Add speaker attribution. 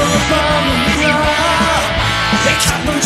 Speaker 1: above the ground. They cut